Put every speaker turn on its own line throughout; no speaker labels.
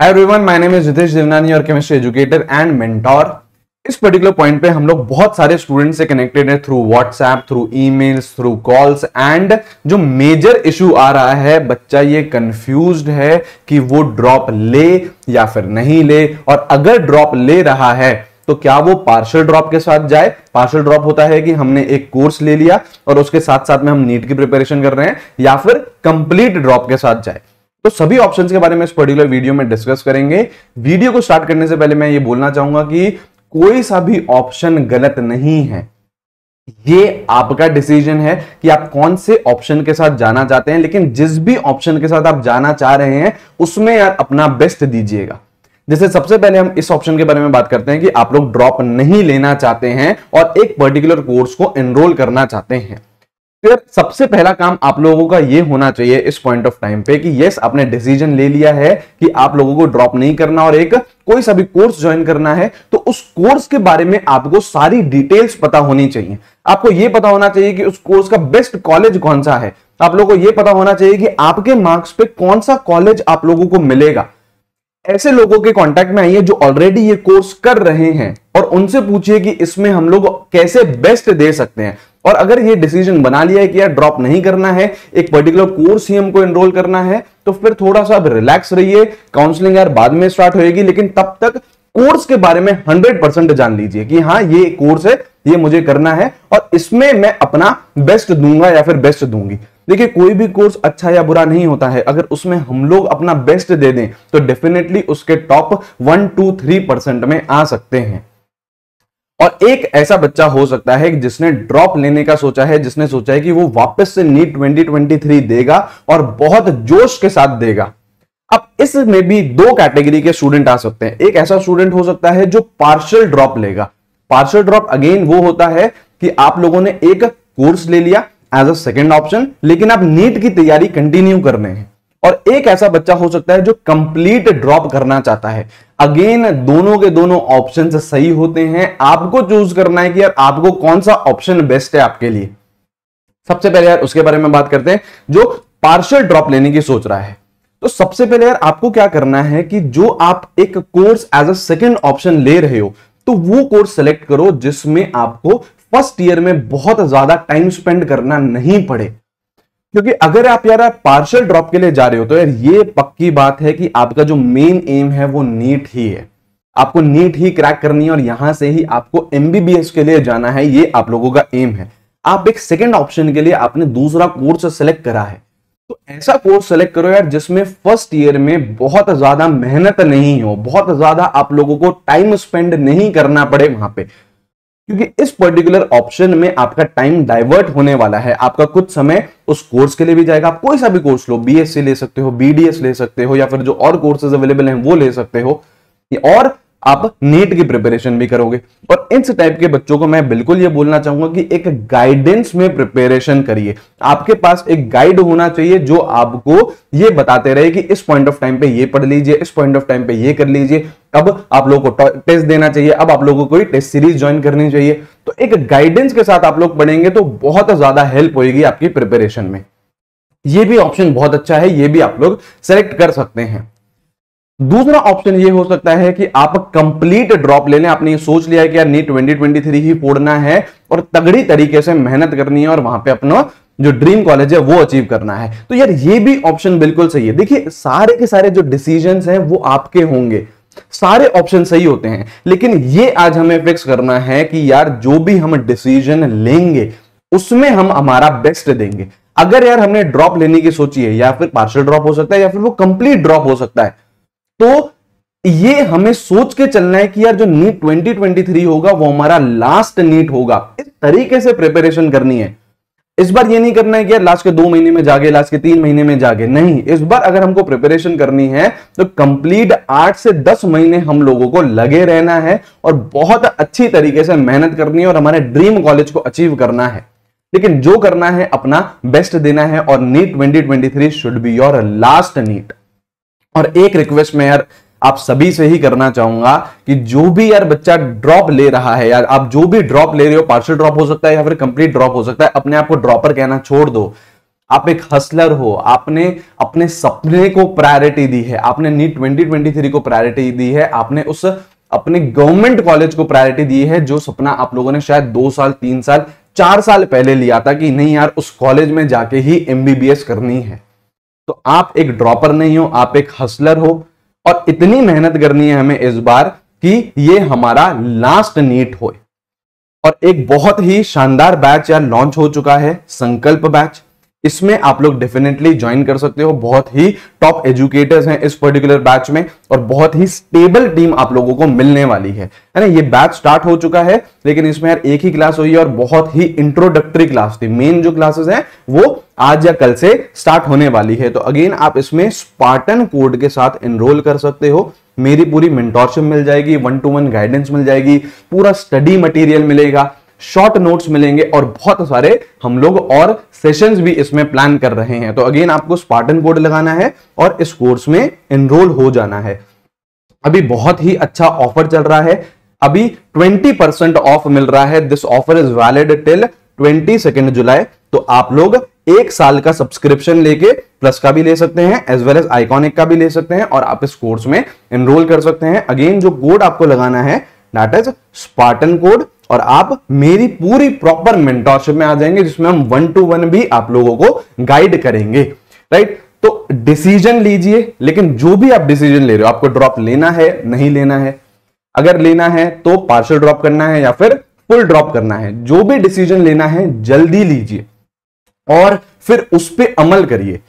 Hi everyone, my name is Ritesh Devnani, your chemistry educator and mentor. इस particular point पे हम लोग बहुत सारे स्टूडेंट से कनेक्टेड है through WhatsApp through emails through calls and जो मेजर इशू आ रहा है बच्चा ये कंफ्यूज्ड है कि वो ड्रॉप ले या फिर नहीं ले और अगर ड्रॉप ले रहा है तो क्या वो पार्शल ड्रॉप के साथ जाए पार्शल ड्रॉप होता है कि हमने एक कोर्स ले लिया और उसके साथ साथ में हम नीट की प्रिपरेशन कर रहे हैं या फिर कंप्लीट ड्रॉप के साथ जाए तो सभी ऑप्शंस के बारे में इस पर्टिकुलर वीडियो में डिस्कस करेंगे। वीडियो को स्टार्ट करने से पहले मैं ये बोलना चाहूँगा कि कोई सा भी ऑप्शन गलत नहीं है। ये आपका डिसीज़न है कि आप कौन से ऑप्शन के साथ जाना चाहते हैं, लेकिन जिस भी ऑप्शन के साथ आप जाना चाह रहे हैं, उसमें यार अपना बेस्ट दीजिएगा। जैसे सबसे पहले हम इस ऑप्शन के बारे में बात करते हैं कि आप लोग ड्रॉप नहीं लेना चाहते हैं और एक पर्टिकुलर कोर्स को एनरोल करना चाहते हैं। फिर सबसे पहला काम आप लोगों का ये होना चाहिए इस पॉइंट ऑफ़ टाइम पे कि यस आपने डिसीज़न ले लिया है कि आप लोगों को ड्रॉप नहीं करना और एक कोई सा भी कोर्स ज्वाइन करना है तो उस कोर्स के बारे में आपको सारी डिटेल्स पता होनी चाहिए। आपको यह पता होना चाहिए कि उस कोर्स का बेस्ट कॉलेज कौन सा है। आप लोगों को यह पता होना चाहिए कि आपके मार्क्स पे कौन सा कॉलेज आप लोगों को मिलेगा। ऐसे लोगों के कांटेक्ट में आइए जो ऑलरेडी ये कोर्स कर रहे हैं और उनसे पूछिए कि इसमें हम लोग कैसे बेस्ट दे सकते हैं। और अगर ये डिसीज़न बना लिया है कि यार ड्रॉप नहीं करना है, एक पर्टिकुलर कोर्स ही हमको एनरोल करना है तो फिर थोड़ा सा रिलैक्स रहिए काउंसलिंग यार बाद में स्टार्ट होएगी, लेकिन तब तक कोर्स के बारे में 100 परसेंट जान लीजिए कि हाँ ये कोर्स है, ये मुझे करना है और इसमें मैं अपना बेस्ट दूँगा या फिर बेस्ट दूँगी। देखिए, कोई भी कोर्स अच्छा या बुरा नहीं होता है। अगर उसमें हम लोग अपना बेस्ट दे दें तो डेफिनेटली उसके top one two three percent में आ सकते हैं। और एक ऐसा बच्चा हो सकता है जिसने ड्रॉप लेने का सोचा है, जिसने सोचा है कि वो वापस से नीट 2023 देगा और बहुत जोश के साथ देगा। अब इसमें भी दो कैटेगरी के स्टूडेंट आ सकते हैं। एक ऐसा स्टूडेंट हो सकता है जो पार्शियल ड्रॉप लेगा। पार्शियल ड्रॉप अगेन वो होता है कि आप लोगों ने एक कोर्स ले लिया एज अ सेकेंड ऑप्शन लेकिन आप नीट की तैयारी कंटिन्यू कर रहे हैं। और एक ऐसा बच्चा हो सकता है जो कंप्लीट ड्रॉप करना चाहता है। अगेन दोनों के दोनों ऑप्शन सही होते हैं। आपको चूज़ करना है कि यार आपको कौन सा ऑप्शन बेस्ट है आपके लिए। सबसे पहले यार उसके बारे में बात करते हैं, जो पार्शियल ड्रॉप लेने की सोच रहा है। तो सबसे पहले यार आपको क्या करना है कि जो आप एक course as a second option ले रहे हो तो वो कोर्स सेलेक्ट करो जिसमें आपको फ़र्स्ट ईयर में बहुत ज़्यादा टाइम स्पेंड करना नहीं पड़े। क्योंकि अगर आप यार पार्शल ड्रॉप के लिए जा रहे हो तो यार ये पक्की बात है कि आपका जो मेन एम है, वो नीट ही है। आपको नीट ही क्रैक करनी है और यहाँ से ही आपको एमबीबीएस के लिए जाना है, ये आप लोगों का एम है। आप एक सेकेंड ऑप्शन के लिए आपने दूसरा कोर्स सेलेक्ट करा है। तो ऐसा कोर्स सेलेक्ट करो यार, जिसमें फ़र्स्ट ईयर में बहुत ज़्यादा मेहनत नहीं हो, बहुत ज़्यादा आप लोगों को टाइम स्पेंड नहीं करना पड़े वहाँ पे। क्योंकि इस पर्टिकुलर ऑप्शन में आपका टाइम डाइवर्ट होने वाला है। आपका कुछ समय उस कोर्स के लिए भी जाएगा। आप कोई सा भी कोर्स लो बीएससी ले सकते हो बीडीएस ले सकते हो, या फिर जो और कोर्सेज अवेलेबल हैं, वो ले सकते हो। और आप नीट की प्रिपरेशन भी करोगे। और इस टाइप के बच्चों को मैं बिल्कुल ये बोलना चाहूँगा कि एक गाइडेंस में प्रिपरेशन करिए। आपके पास एक गाइड होना चाहिए जो आपको ये बताते रहे कि इस पॉइंट ऑफ़ टाइम पे ये पढ़ लीजिए, इस पॉइंट ऑफ़ टाइम पे ये कर लीजिए। अब आप लोगों को टेस्ट देना चाहिए। अब आप लोगों को टेस्ट सीरीज़ ज्वाइन करनी चाहिए। तो एक गाइडेंस के साथ आप लोग पढ़ेंगे तो बहुत ज़्यादा हेल्प होगी आपकी प्रिपरेशन में। ये भी ऑप्शन बहुत अच्छा है, ये भी आप लोग सेलेक्ट कर सकते हैं। दूसरा ऑप्शन ये हो सकता है कि आप कंप्लीट ड्रॉप ले लें। आपने ये सोच लिया है कि यार नीट 2023 ही फोड़ना है और तगड़ी तरीके से मेहनत करनी है और वहाँ पे अपना जो ड्रीम कॉलेज है, वो अचीव करना है। तो यार, ये भी ऑप्शन बिल्कुल सही है। देखिए, सारे के सारे जो डिसीज़न हैं, वो आपके होंगे। सारे ऑप्शन सही होते हैं। लेकिन ये आज हमें फिक्स करना है कि यार, जो भी हम डिसीज़न लेंगे, उसमें हम हमारा बेस्ट देंगे। अगर यार, हमने ड्रॉप लेने की सोची है, या फिर पार्शल ड्रॉप हो सकता है, या फिर वो कंप्लीट ड्रॉप हो सकता है तो ये हमें सोच के चलना है कि यार जो नीट 2023 होगा, वो हमारा लास्ट नीट होगा। इस तरीके से प्रिपरेशन करनी है। इस बार ये नहीं करना है कि यार लास्ट के दो महीने में जागे लास्ट के तीन महीने में जागे। नहीं, इस बार अगर हमको प्रिपरेशन करनी है तो कंप्लीट आठ से दस महीने हम लोगों को लगे रहना है और बहुत अच्छी तरीके से मेहनत करनी है और हमारे ड्रीम कॉलेज को अचीव करना है। लेकिन जो करना है, अपना बेस्ट देना है और NEET 2023 should be your last NEET. और एक रिक्वेस्ट मैं यार आप सभी से ही करना चाहूँगा कि जो भी यार बच्चा ड्रॉप ले रहा है यार, आप जो भी ड्रॉप ले रहे हो पार्शियल ड्रॉप हो सकता है या फिर कंप्लीट ड्रॉप हो सकता है, अपने आप को ड्रॉपर कहना छोड़ दो। आप एक हसलर हो, आपने अपने सपने को प्रायोरिटी दी है, आपने नीट 2023 को प्रायोरिटी दी है, आपने उस अपने गवर्नमेंट कॉलेज को प्रायोरिटी दी है, जो सपना आप लोगों ने शायद दो साल, तीन साल, चार साल पहले लिया था कि नहीं यार, उस कॉलेज में जाके ही एमबीबीएस करनी है। तो आप एक ड्रॉपर नहीं हो, आप एक हसलर हो और इतनी मेहनत करनी है हमें इस बार कि ये हमारा लास्ट नीट हो और एक बहुत ही शानदार बैच यार लॉन्च हो चुका है, संकल्प बैच इसमें आप लोग डेफिनेटली ज्वाइन कर सकते हो। बहुत ही टॉप एजुकेटर्स हैं इस पर्टिकुलर बैच में और बहुत ही स्टेबल टीम आप लोगों को मिलने वाली है। है ना? ये बैच स्टार्ट हो चुका है, लेकिन इसमें यार एक ही क्लास हुई है और बहुत ही इंट्रोडक्टरी क्लास थी। मेन जो क्लासेस हैं, वो आज या कल से स्टार्ट होने वाली है। तो अगेन आप इसमें स्पार्टन कोड के साथ एनरोल कर सकते हो। मेरी पूरी मेंटोरशिप मिल जाएगी वन टू वन गाइडेंस मिल जाएगी, पूरा स्टडी मटेरियल मिलेगा। शॉर्ट नोट्स मिलेंगे और बहुत सारे हम लोग और सेशंस भी इसमें प्लान कर रहे हैं। तो अगेन आपको स्पार्टन कोड लगाना है और इस कोर्स में एनरोल हो जाना है। अभी बहुत ही अच्छा ऑफ़र चल रहा है। अभी 20 परसेंट ऑफ़ मिल रहा है। This offer is valid till twenty second July तो आप लोग एक साल का सब्सक्रिप्शन लेके प्लस का भी ले सकते हैं एज वेल एज आइकॉनिक का भी ले सकते हैं और आप इस कोर्स में एनरोल कर सकते हैं। अगेन जो कोड आपको लगाना है दैट इज़ स्पार्टन कोड और आप मेरी पूरी प्रॉपर मेंटोरशिप में आ जाएँगे, जिसमें हम वन टू वन भी आप लोगों को गाइड करेंगे राइट तो डिसीज़न लीजिए, लेकिन जो भी आप डिसीज़न ले रहे हो, आपको ड्रॉप लेना है, नहीं लेना है, अगर लेना है तो पार्शल ड्रॉप करना है या फिर फुल ड्रॉप करना है, जो भी डिसीज़न लेना है, जल्दी लीजिए और फिर उस पर अमल करिए।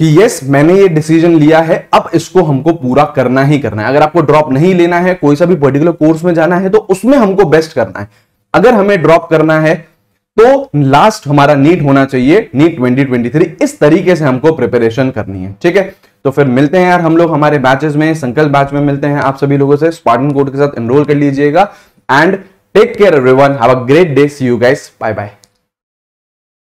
कि यस मैंने ये डिसीज़न लिया है, अब इसको हमको पूरा करना ही करना है। अगर आपको ड्रॉप नहीं लेना है, कोई सा भी पर्टिकुलर कोर्स में जाना है तो उसमें हमको बेस्ट करना है। अगर हमें ड्रॉप करना है तो लास्ट हमारा नीट होना चाहिए नीट 2023 इस तरीके से हमको प्रिपरेशन करनी है, ठीक है? तो फिर मिलते हैं यार हम लोग हमारे बैचेस में, संकल्प बैच में मिलते हैं आप सभी लोगों से। स्पार्टन कोड के साथ एनरोल कर लीजिएगा। And take care everyone have a great day see you guys bye bye